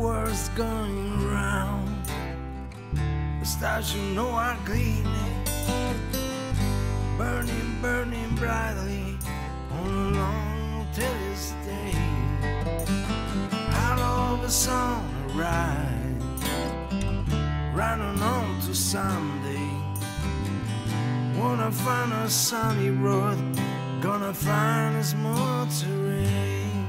world's going round. The stars you know are gleaming, burning, burning brightly on a long this day. Out of the sunrise, running on to Sunday. Wanna find a sunny road, gonna find a small terrain.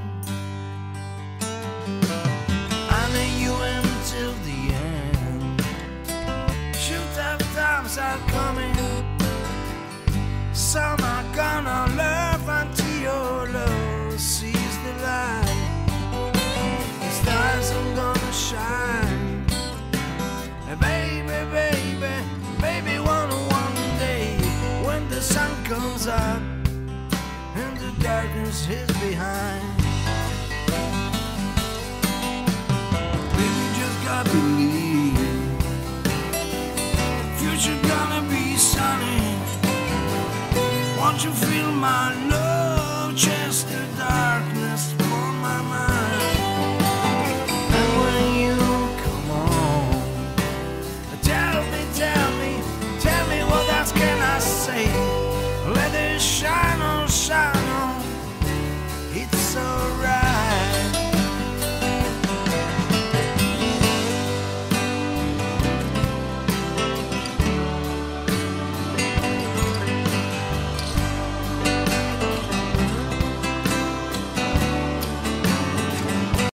Some are gonna love until your love sees the light. The stars are gonna shine. Baby, baby, baby, one one day when the sun comes up and the darkness is behind. Don't you feel my love, Chester?